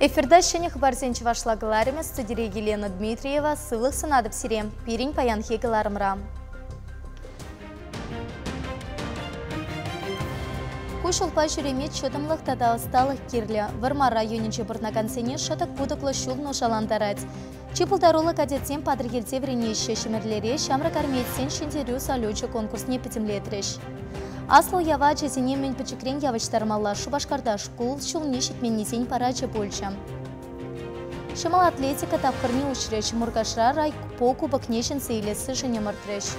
Эфирда шыны хабарсен чывашлагыларымыз студире Елена Дмитриева сылық сынадып сирем. Пирин паян хегіларымра. Кушылпа жүремет шыдымлық тада ысталық керлі. Варма районинче бұрнагансене шыдық будықлы шул нушаландарать. Чипылдарулы кадетсен падыргелте вренеші шымірлере шамрак армейтсен шендерю салючы конкурсне пітімлетреш. Аслы ява чесене мен пічікрен явыштармалла шубашкарда шкул шулне шетменнесен парачы больча. Шымал атлетика тапқырне ұшреш мұргашра рай по кубок нешін сейлесі жіне мұртреш.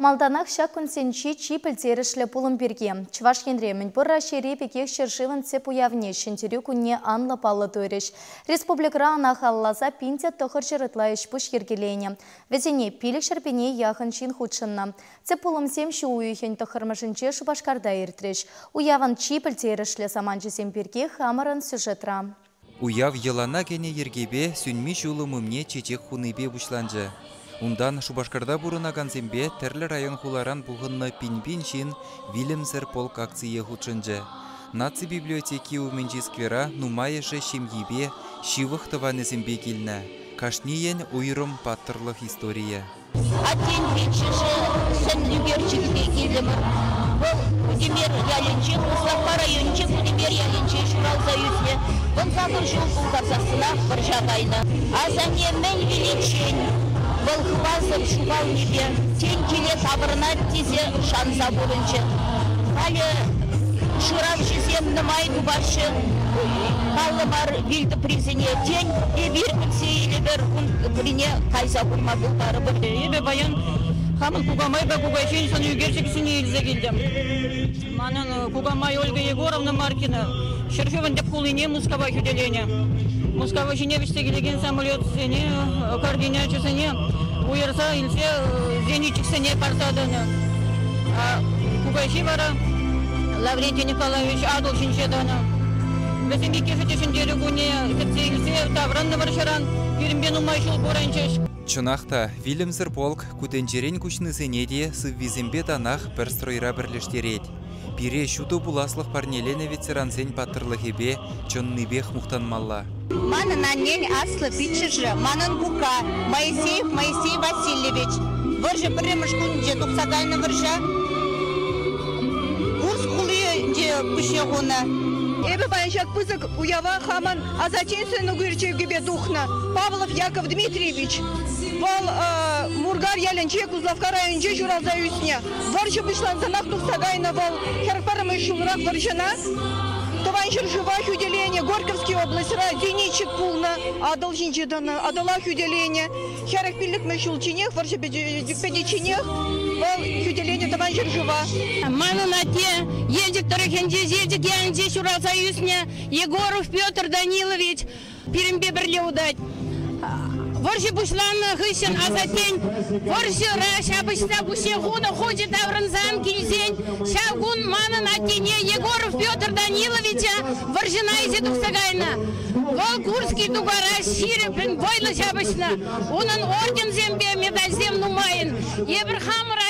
Малданақ шак күнсенчи чипіл терешлі пулым берге. Чываш ендремін бұр рашери пекек шыршывын цеп уявне шынтерю күнне анлы палы төреш. Республикра анахаллаза пинте тұхыр жырытлайыш бұш ергелене. Везене пилік шырпене яхын чин худшынна. Цеп пулым сем шу уйхен тұхырмышынче шубашкарда ертреш. Уявын чипіл терешлі саманчы берге хамырын сюжетра. Уяв елана кене ергебе сүнми жулы чечек хуныбе бушланжы. Ундан Шубашкарда бурына канзембе тәрлі район хуларан бұғынны пин-пин шин Вильямсер полк акция хучынжы. Наци библиотеки уменжи сквера нумайышы шемгибе шивых тыванезембе келні. Кашниен уйрым паттырлық история. Аттен вечіші сын үгерчікке келдім. Бұл Будимер ялінче, Құслапқа районче Будимер ялінче Шурал Союзне. Бұл замыр жол бұлдарсасына бір жағайны. Мен величень. Бұл хвазыр шубал небе. Тен келе табырына тезе шанса болынчы. Халі шырав жезем нымай дубашы. Қалымар вилді призіне тен. Ебір күтсе елі бір күн біріне қайса бұрма бұлтары бір. Ебе баян хамыл кугамай ба кугайшен сон югерчиксине илзе келдім. Манын кугамай Ольга Егоровна Маркина. Шерфеван деп кулине мускава хюделене. Мускава женевичте келеген самолет сене, координатчысыне, уйырса илсе зенитчиксине парсадыны. А кугайши бара Лаврентий Николаевич Адолшинчеданы. Бесен кешетешін дерегуне кетсе илсе тавранны баршаран, пирімбен умайшыл боранчыш. Чынақта Вильямсер полк күтенчерен күшнісене де сыввизембе танах бір стройра бірлештерет. Пире шуты буласлық парнелене ветерансен паттырлық чонныбех мухтанмалла. Манын аннен аслы пичыжы, манын бука, Моисеев Моисей Васильевич. Выржы біріміш күнде тұқсагайны выржа. кушегуна. Эбе баяншак пызык уява хаман азатинсен угырчевгебе духна. Павлов Яков Дмитриевич. Вал э, мургар яленче кузлавка районче жураза юсня. Варчы бышлан занах тухсагайна вал херпарам ишулрак варжана. Тованчер живах уделение, Горьковский область, Дюничек пулна, Адалжинче дана, Адалах уделение, Херах пилик мешул чинех, варшабе педи вал уделение Тованшыр жива. Маны нате, ежик тарахенде, ежик янде, Шурал Союзне, Егоров Петр Данилович, Пиримбе бірле удать. Воржи бушлан хыщен азатень, воржи раш обычно буше гуна ходит авранзан кизень, шагун мана на тене Егоров Петр Даниловича, воржина изи тухсагайна. Вол Курский дугара шире пен бойлы обычно, унан орден зембе медаль зем нумайын. Ебрхам ради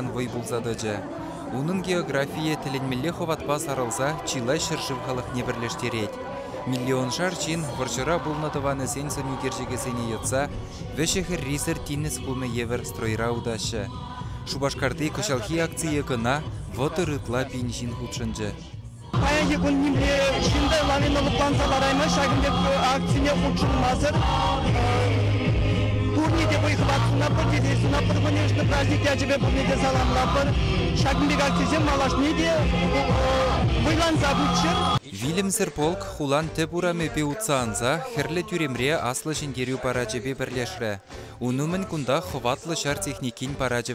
вой булзадыжы. Унын география тілінмелі ховатпа сарылса, чилай шыршып халық не бірлештерет. Миллион шар чин варшыра булнатываны сен сыну кержеге сене йытса, вешехер рисер тиннес кулны евер стройра удашы. Шубашкарды кышалхи акция кына воты рытла пиншин худшынжы. Паянги күн нимле шинде лавиналы планцалараймы шагымбек акцияне худшынмазыр. Турни деп ыйхыват сунапыр, дезе сунапыр, конечно, праздник я тебе помните саламлапыр. Шагымбек акциясе малашни де выйланса бутчыр. Вильямсер полк хулан тепура мепе утсаанса, херле тюремре аслы жіндерю парачебе бірлешрі. Унумен кунда хватлы шар техникин парачы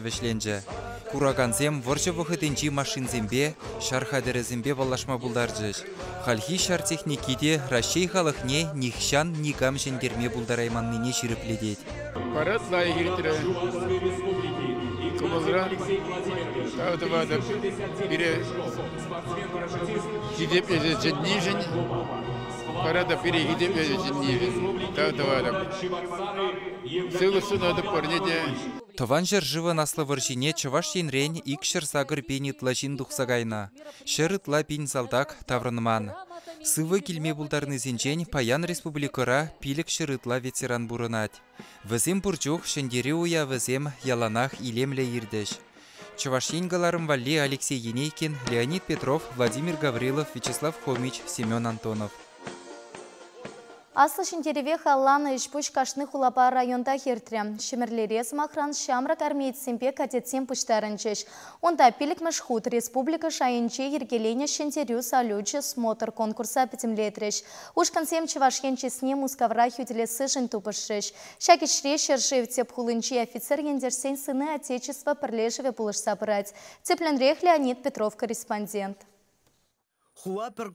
Кураганзем варжы вұхытынчи машинзембе, шархадерезембе балашма булдаржыш. Халхи шар техникиде Рашей халықне нихшан никам жендерме булдарайманныне ширіпледет. Парад езечен нижен. Парада бире гидеп езечен нижен. Тавдывадып. Сылы сунады порнеде. Тыван жыр живы наслы чываш енрен икшір сагыр пени тлажин духсагайна. Шыр тла пин. Сывы килме булдарны зенчен паян республикара пилік шырытла ветеран бурынат. Візем бурчух шендері уя візем яланах илемле ирдеш. Чувашин галарым валли Алексей Енейкин, Леонид Петров, Владимир Гаврилов, Вячеслав Хомич, Семен Антонов. Аслы шинтереве халланы ішпуш кашны хулапа районда хертря. Шемерлерез махран шамрак армейцемпе кадетсем пуштарынчеш. Онда пилікміш худ республика шайынче ергелене шинтерю салючы смотр конкурса петемлетреш. Уж консем чевашен чесне мускавра хюделесі жын тупышреш. Шакишре шержев теп офицер ендерсен сыны отечества пірлежеве пулышса брать. Цепленрех Леонид Петров, корреспондент. Хуа пір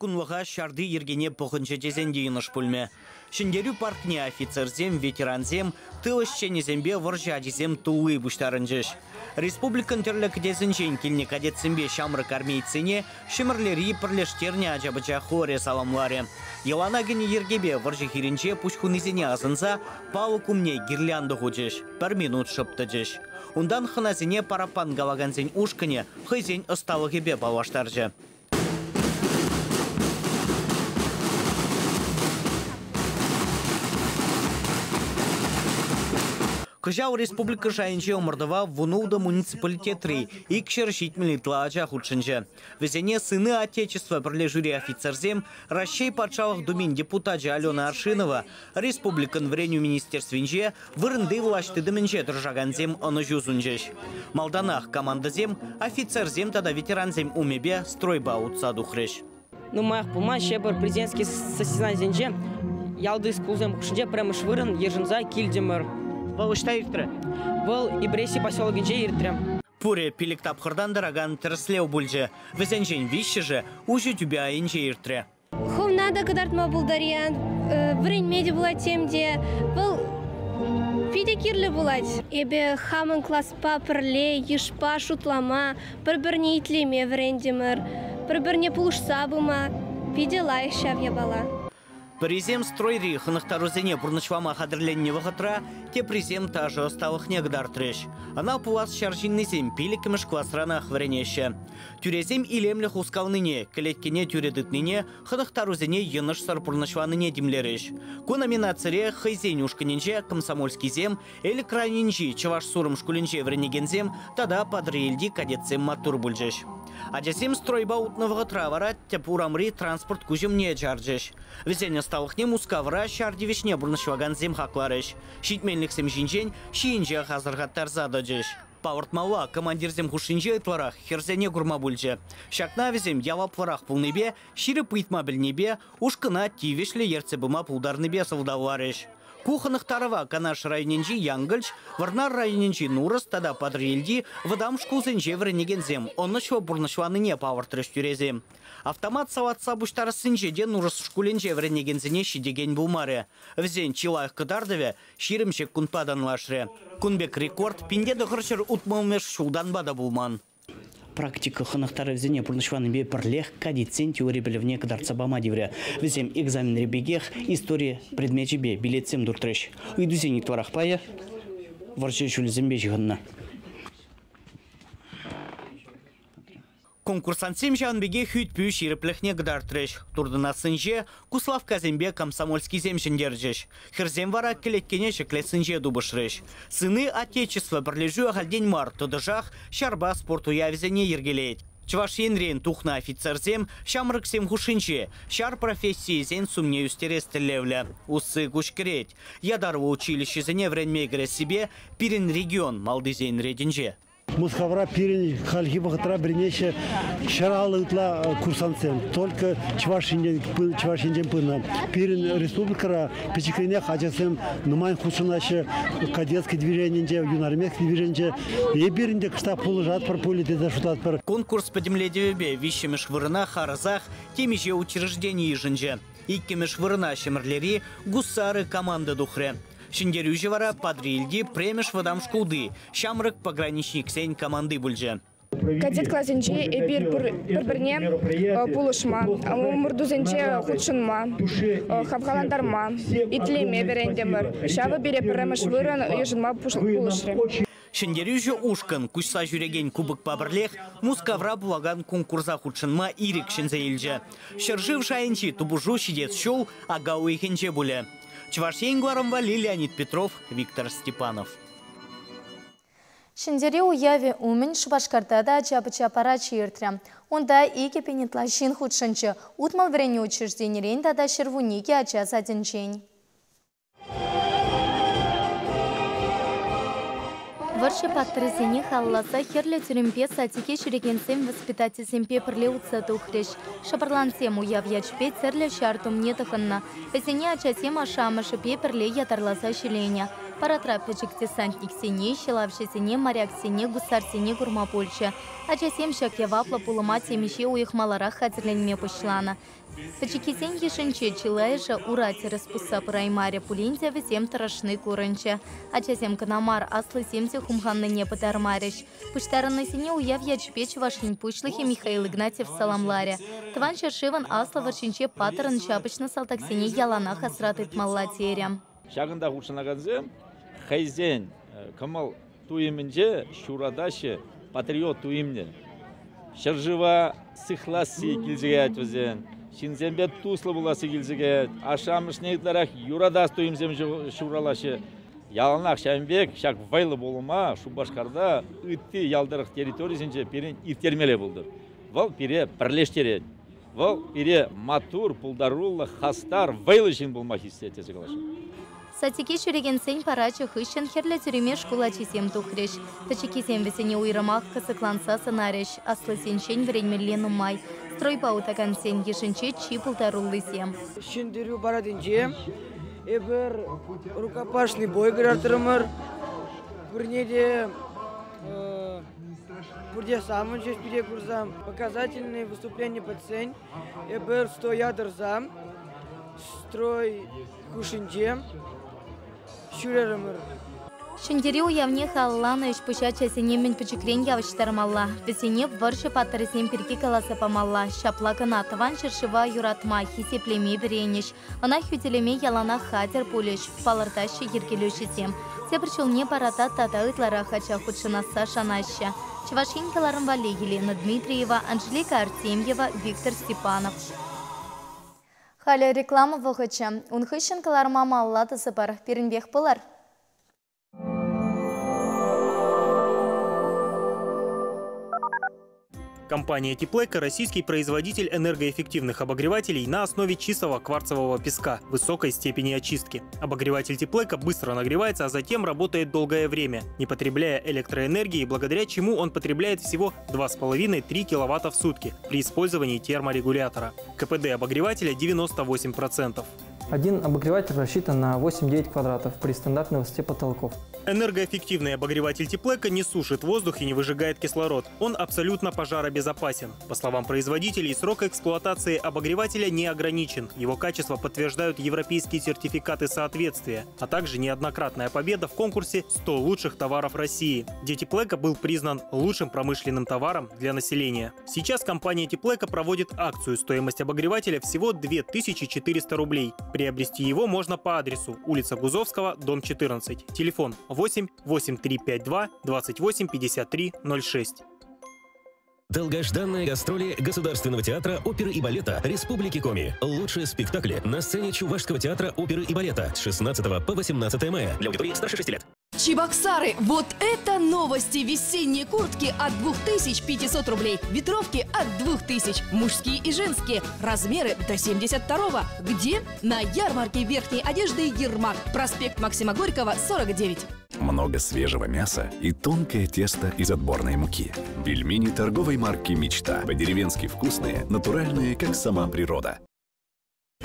шарды ергене бұғыншы тезен дейініш пүлме. Шындерю паркне офицерзем, ветеранзем, тылыш ченезембе варжа дезем тулы бұштарынжыш. Республикан түрлі кедесінчен келіне кадетсембе шамрык армейцене шымырлері пірлештерне ажабыча хоре саламлары. Елана гіне ергебе варжы хирінче пушхунызене азынса, палы кумне гирлянды хучыш, бір минут шыпты жыш. Ундан хыназене парапан галаганзен ушкіне хызен ысталығыбе балаштаржы. Кыжау республика жайынче омырдыва вунулда муниципалитетры икшер шитмели тлаача худшынче. Везене сыны Отечества прилежури офицерзем Ращей патшалық думин депутатжа Алена Аршинова республикан вреню министерствинче вырынды влаштыдымынче тұржаганзем оны жузунчеш. Малданах командазем офицерзем тада ветеранзем умебе стройба утса духреш. Ну, моих пума, шебер президентский состязание ялды скулзем кушинче прямо швырын ержинза кильдемер Балышта иртірі? Бұл Ибреси поселогінже иртрем. Пуре пилік тапқырдан дыраган тірслеу бүлже. Візенжен виші же ұжы түбе айынже иртірі. Хом надо кадартма булдариян. Врень меди була темде. Бұл Пиде кирлі булать. Эбе хамын класспа пірле, ешпа шутлама, бір-бірне итлеме врендемір, бір-бірне пулышса бұма. Пиде лайық ебала. Президент стройри хынықтарузене бұрнышвама қадірленне вғытра, те президент тажы осталық негдар треш. Ана пулас шаржиннезем пилікіміш классранах вренеші. Түрезем илемлі хускалныне, кілеткене тюредітніне хынықтарузене еныш сар бұрнышваныне демлереш. Ку номинацире хайзен ушканенже комсомольский зем, әлі крайнинжи чаваш сурым шкулінже вренегензем, тада падрелді кадетсем матур бүлжеш. Адесем стройба утнывығы травара тепурамри транспорт күжімне жаржеш. Везене сталықне мускавра шардивишне бұрнышваган зем хақларыш. Шитменліксем жинжен шиінже қазырғаттар задыжеш. Пауыртмауа командирзем хушинже айтларах херзене гурма бүлже. Шакна везем явап варах пулнебе, ширы пыйтма білнебе, ушкына тивешлі ерцебыма пулдарныбе сылдаварыш. Куханықтарыва канаш районенжи янгыльч, варнар районенжи нурыс тада падрелди, вадам шкулзенже вренегензем, оннышва бурнышваныне павыртырыш тюрезем. Автомат саватса буштарысынже де нурыс шкуленже вренегензене шидеген булмары. Взен чилайық кыдардыве, ширимшек кунпаданлашры. Кунбек рекорд, пинде дұқыршыр утмалмеш шулдан бада булман практика хынықтары візіне бұрнышваны бе бірлех кадетсен теория білівне кадарца бама девре. Візем экзамен ребегех история предметі бе билетсем дұртырыш. Үйдузен итварақ пая, варчы жүлізен бе Конкурсантсем жанбеге хүйтпүй шеріпліхне гдартырыш. Турдына сынже Куслав Казембе комсомольский земшіндерджеш. Херзем вара келеткене шекле сынже дубышрыш. Сыны Отечества бірлежу ағалден мар тұдыжақ шарба спорту явізене ергелейд. Чваш енрен тухна офицерзем, шамрыксем хушинче, шар профессии зен сумне үстерестілевлі. Усы күшкірет. Ядарвы училище зене вренмегірі себе пирен регион малдызен редінже. Мусхавра пирин хальхи бахтра бринеше шаралытла курсантсен. Только чвашинден чвашинден пына. Пирин республикара печекрине хачасем нумай хушынаше кадетский движение юнармекский движение. Ебиринде кышта пулы жат пар пули деда пар. Конкурс по демледевебе вещемеш вырына харазах темиже учреждений жинже. Иккемеш вырына шемерлери гусары команды духре. Шиндерю вара подрильди премеш вадам шкулды. Шамрык пограничник сень команды бульже. Кадет классенче эбир бір-біріне пулышма, мұрдузенче худшынма, хапхаландарма, итлеме берендемір. Шавы бере піріміш вырын ежынма. Шендерюжі ушкан күшса жүреген кубок пабірлех мускавра булаган конкурса худшынма ирик шынза елжі. Шыржыв шайынчи тубужу шидет шоу агау ехенче бұлі. Чвашен Гуарамва Леонид Петров, Виктор Степанов. Шиндере уяве умен Шубашкартада чапыча пара чиртря. Онда ике пенетла шин худшынчы утмал врене учрежденерен да шервунике ача саденчень. Варшы паттрызене халласа херлі түрімпе сатике шүрегенсем воспитательсем пепірле ұтса тухреш. Шапарлансем уяв ячпе церлі шартум нетықынна. Песене ачасем ашамышы пепірле ятарласа шеленя. Паратра десантник сене, шелавши сене, моряк сене, гусар сене гурма польча. Ачасем шаке вапла пулыма темеше уйықмаларақ хатірленме пұшлана. Пачекисен ешінче чилайша урати распуса праймаре пулинзе весем тарашны курынча. Ачасем канамар аслы семсе хумханны не патармариш. Пуштарынны сене уяв ячпеч вашин пушлыхи Михаил Игнатьев саламларе. Тван асла варшинче. Шагында хушынағанзем, хайзен камал туйымынже шурадашы патриот туйымне шыржыва сыхласы килзегет өзен шинзембе туслы буласы килзегет ашамыш нейтларах юрадас туйымзем шуралашы яланақ шәмбек шак вайлы болума шу башкарда ытты ялдырық территориясынче перен иртермеле болды вал пире бірлештерет вал пире матур пулдаруллы хастар вайлы жин болма Сатике шүреген сен парачы хыщен херлі түріме шкула чесем тухреш. Тачеке сен весене уйрамақ кысыкланса сынареш. Аслы сеншен вренмелен умай. Стройпаутаган сен ешінче чипылтарулы сем. Шендерю барадынче, эбір рукопашный бой гратырымыр. Бірнеде Бурде самын чеш бире курзам. Показательные выступления по цень. Эбір сто ядырзам. Строй кушинче. Шүрерімір. Шындері уявне халланы үш пұша чәсіне мен пүчікрен явыштармалла. Весене варшы паттырысен перке каласы памалла. Шапла кына тыван шыршыва юратма, хисеплеме біренеш. Она хүтелеме ялана хатер пулеш, палырташы ергелешісем. Сепіршілне барата тата ытлара хача худшынаса шанаща. Чевашинкаларын Елена Дмитриева, Анжелика Артемьева, Виктор Степанов. Халі реклама вғычы. Унхышын каларма малла тысыпар. Перінбек бұлар. Компания Теплека – российский производитель энергоэффективных обогревателей на основе чистого кварцевого песка высокой степени очистки. Обогреватель Теплека быстро нагревается, а затем работает долгое время, не потребляя электроэнергии, благодаря чему он потребляет всего 2,5-3 кВт в сутки при использовании терморегулятора. КПД обогревателя 98%. Один обогреватель рассчитан на 8-9 квадратов при стандартной высоте потолков. Энергоэффективный обогреватель Теплека не сушит воздух и не выжигает кислород. Он абсолютно пожаробезопасен. По словам производителей, срок эксплуатации обогревателя не ограничен. Его качество подтверждают европейские сертификаты соответствия, а также неоднократная победа в конкурсе «100 лучших товаров России», где Теплека был признан лучшим промышленным товаром для населения. Сейчас компания Теплека проводит акцию. Стоимость обогревателя всего 2400 рублей. Приобрести его можно по адресу улица Гузовского, дом 14. Телефон 8 8352 28 53 06. Долгожданные гастроли Государственного театра оперы и балета Республики Коми. Лучшие спектакли на сцене Чувашского театра оперы и балета с 16 по 18 мая для аудитории старше 6 лет. Чебоксары! Вот это новости! Весенние куртки от 2500 рублей, ветровки от 2000, мужские и женские, размеры до 72 Где? На ярмарке верхней одежды Ермак, проспект Максима Горького, 49. много свежего мяса и тонкое тесто из отборной муки. Пельмени торговой марки «Мечта». По-деревенски вкусные, натуральные, как сама природа.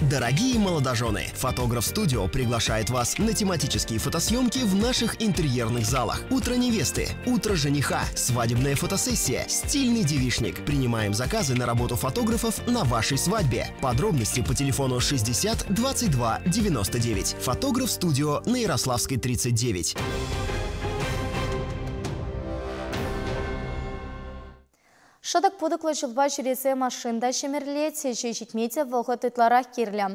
Дорогие молодожены, фотограф-студио приглашает вас на тематические фотосъемки в наших интерьерных залах. Утро невесты, утро жениха, свадебная фотосессия, стильный девишник. Принимаем заказы на работу фотографов на вашей свадьбе. Подробности по телефону 60 22 99. Фотограф-студио на Ярославской 39. Шыдық пудықлы жылба жүресі машинда шемерле тежі жетмейді вұлғы тұтларақ керлі.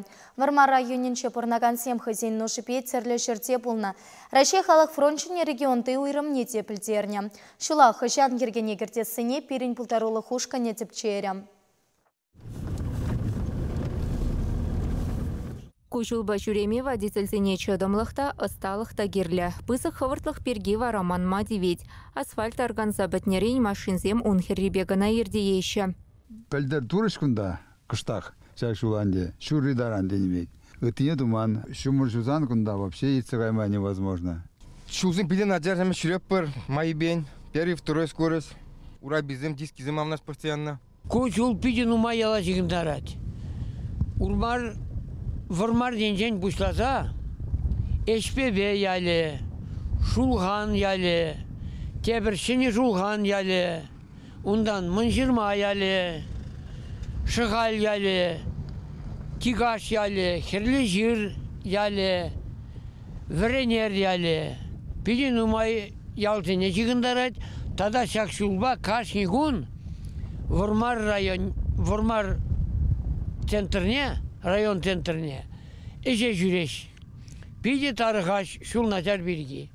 Вармар районенше пұрнаған сем хызен нұшыпе церлі жүрте бұлна. Рашей халық фронтшыне регионты уйрым нете пілдерне. Шула хыжан кергене кертесіне перін пұлтарулы хушка нетіп черем. Кучулба жүреме водительсене чыдымлықта ысталықта керлі. Пысық хывыртлық перге вараман мадивет. Асфальт арган забытнерен машинзем унхерребегана ердееші. Пәлдер турышкында кыштақ шашуланде, шурридаранде немейт. Өтіне думан, шумыр жузан кunda вообще яйцегайма невозможно. Шузым пилен аджаржаме шреппер, мои бень, первый, второй скорость. Ура безем, диски зимам нас постоянно. Кучул пиден ума яла жигиндарать. Урмар Buşlasa, HPV yali, Şulhan yali, Tebirsini Şulhan yali, Mınjırma yali, Şıgal yali, Tigaş yali, Hirlijir yali, Vrener yali, Pidin umay yaltine çıkındarat, tada şakşulba kaşnigun, Vurmar rayon, Vurmar центрне, район центрне. Эже жүреш. Биде тарыхаш шул начар бирги.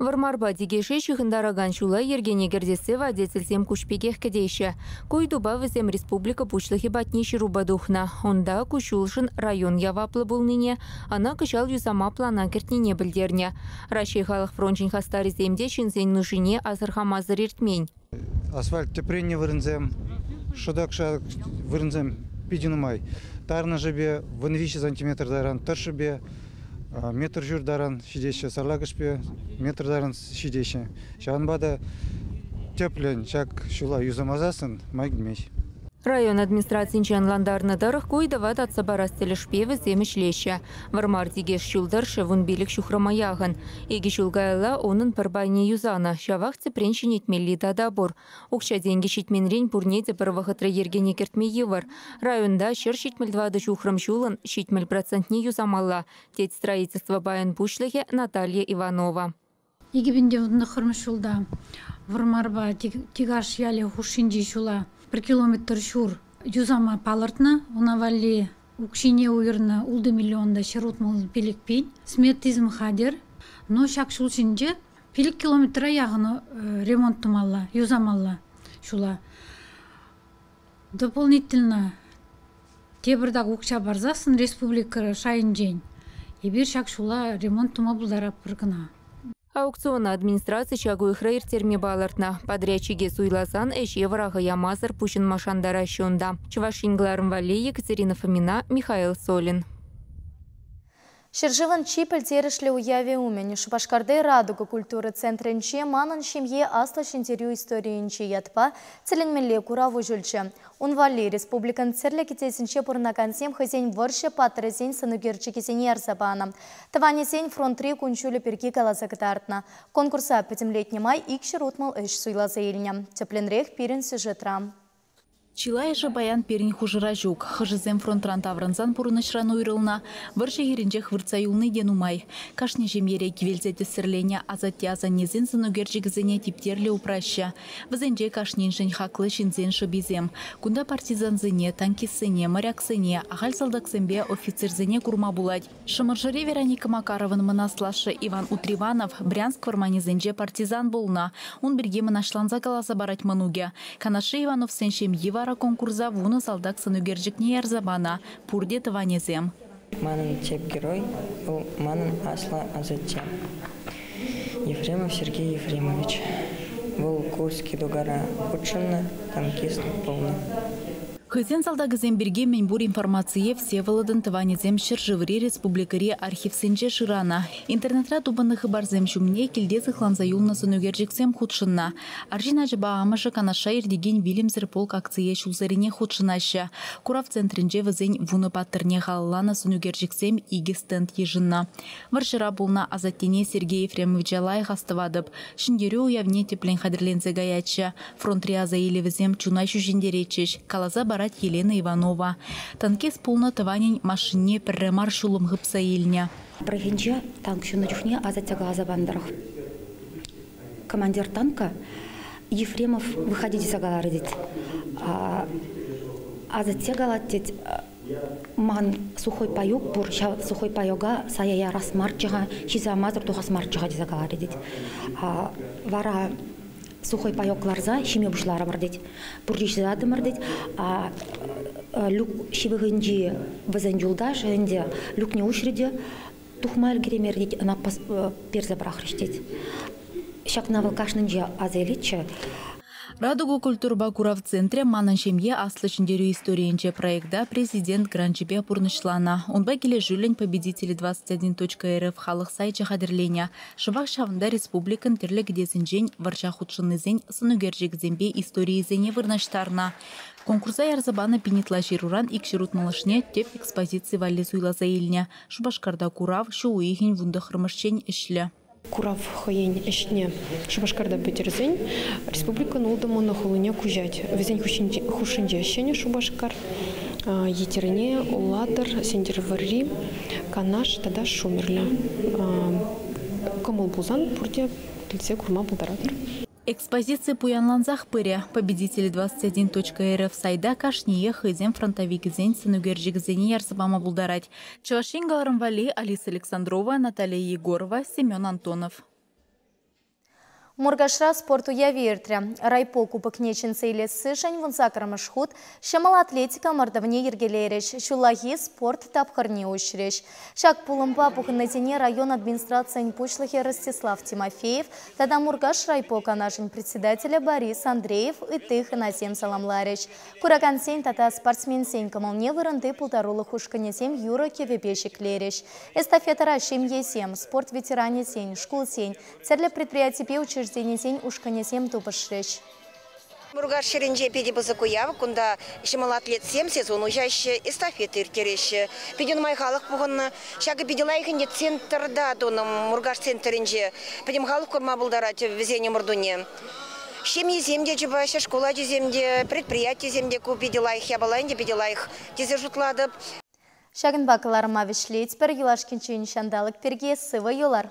Вармарба дегеше шығындараган шула ергене гердесі водительсем кушпегех кедейші. Койдуба візем республика пучлығы батнеші рубадухна. Онда кушулшын район яваплы булныне, ана кышал юзама плана кертнене білдерне. Рашей халық фрончин хастары земде шинзен нушине азырхамазыр ертмень. Асфальт тепренне вырынзем, шыдакша вырынзем пидинумай. Тарна жебе вынвичи сантиметр даран, тыршыбе метр жүр даран шидеше, сарлагышпе метр даран шидеше. Шанбада теплен, чак шула юзамазасын, майгмеш. Район администрациян чанландарны дырық койдава татса барастелішпеві земішлеші. Вармар дегеш шулдар шывын билік шухрамаяғын. Еге шулгайла оның пірбайне юзана. Шавақ цепреншін етмелі дадабур. Оқша денге шитменрен пурнеде бір вақытры ергене кертмейі var. Районда шыр шитмелдвады шухрам шулын шитмел процентне юзамалла. Тет строительство баян бушлығы Наталья Иванова. Егебінде ұдында қырмыш шулда. Вармарба тигаш яле хушинджи шула бір километр шур юзама палыртна унавалли укшине уйырна улды миллионда шерутмал пилик пин сметизм хадер но шак шулшинже пилик километр ягыны ремонттумалла юзамалла шула дополнительно тебірдак укша барзасын республика шайын жень ебир шак шула ремонттума булдара пыргына Аукциона администрация чагуй хрейр терме балартна. Подрядчиге суйласан эше врага ямазыр пушин машандара шонда. Чувашингларым вали Екатерина Фомина, Михаил Солин. Шыржыван чипіл терешлі уяве умені Шупашкарды радугы культуры центрінче манын шемье асла шинтерю историинче ятпа целенмелле куравы жүлчі. Унвали республикан церлі кетесінче пұрнакансем хызен варшы патрызен сынугерчі кезене арзабана. Таванесен фронтри күншулі перге каласа кытартна. Конкурса петімлетне май икшір утмал үш суйлаза еліне. Тепленрех пирен сюжетрам. Чилайжы баян перін хужыра жүк. Хыжызем фронтран таврынзан пұрынышран уйрылна. Выржы ерінже хвырца юлны ден умай. Кашне жемере кивелзе тесірлене азатте азанезен зынугержігізіне типтерлі упраща. Візенже кашнен жын хаклы шинзен шыбизем. Кунда партизанзыне, танкисыне, моряксыне, ағал салдаксембе офицерзене курма булать. Шымыржыре Вероника Макаровын мынаслашы Иван Утриванов Брянск варманезенже партизан болна. Он бірге мынашланза каласа барать мануге. Канашы Иванов сеншем евара вара конкурса вуны салдак сынугержикне ярзабана, пурде тыванезем. Манын теп герой, был манын асла азатча. Ефремов Сергей Ефремович. Был Курский дугара ученый, танкист полный. Хызен залдагызен берге менбур информация Всеволодын тыванезем Шыржыври республикари архивсенже шырана. Интернетра тубаны хыбарзем шумне килде зыхланза юлна сынугерджексем худшынна. Аржина жыба амышы канаша ирдеген Вильямзер полк акция шулзарине худшынашы. Курав центринже вызен вуны паттырне халлана сынугерджексем иге стенд ежынна. Варшыра булна азаттене Сергей Ефремович Алай хастывадып. Шиндерю уявне теплен хадерлензе гаячы. Фронт риаза елевізем чунай шужендеречеш. Калаза бар барать Елена Иванова. Танкес полна тыванень машине перремар шулым гыпса. Брагенче танк шуны чухне азатяга азабандарах. Командир танка Ефремов выходите за галары А Азатягалат дит ман сухой паюк бур сухой паюга сая раз марчага шиза мазыр тухас марчага дизагалары дит. Вара сухой паёкларза шиме бушлары бар дейт бурдиш задымыр дейт а люк шибыгынжи вазен юлдаш энде люк не ушриде тухмал гремер дейт ана перзе брахрыш дейт шакнавыл кашнынжи Радугу культурба курав центре манан шемье аслычындерю историенче проекта президент гранчипе пурнышлана. Онба келе жүлін победители 21.рф халық сайчы қадірлене. Шывақ шавында республикан тірлік десінжен варча худшынызен сынугержек зембе истории зене вырнаштарна. Конкурса ярзабана пинитла жируран икширут малышне теп экспозиции валли суйлаза. Шубашкарда курав шууихин вунды хырмышчен ішлі. Курав хоен ишне Шубашкарда Петерзень, республика Нолдому на холуне кужать. Везень хушинде щене Шубашкар, етерне, уладар, сендервари, канаш, тогда шумерля. Камыл бузан, пурде, лице курма булдаратор. Экспозиция Пуянлан Захпыря, победители 21.рф сайда Кашния Хызем фронтовик Зенсин Угержик Зени Ярсабама Булдарать. Чуашин Галарамвали, Алиса Александрова, Наталья Егорова, Семен Антонов. Мургашра я вертря. Райпо кубок неченцы или сышень вунзакарам шхут, шамала атлетика мордовне ергелерич, шулаги спорт тапхарни ущрич. Шак пулымпа пухнатине район администрации Нпучлахи Ростислав Тимофеев, тогда Мургаш райпо канашин председателя Борис Андреев и тых назем саламларич. Кураган сень тата спортсмен сень камалне вырынды полторула хушкане семь юра кевепещик лерич. Эстафета рашим есем, спорт ветеране сень, школ сень, цель для предприятий пе учреждениесен ушканесем тупышреш. Мургар шеренже педи бызы куяв, кунда шимал атлет сем сезон ужаще эстафеты иртереше. Педен май халық бұғын шағы педилайхынде центрда доным Мургаш центрінже. Педем халық курма бұлдарат везене мұрдуне. Шемьи земде жібашы, школа земде, предприятие земде ку педилайх, ябалайнде педилайх. Тезе жутладып. Шагын бакаларыма вишлейц бір юлашкенчен шандалық перге сывы юлар.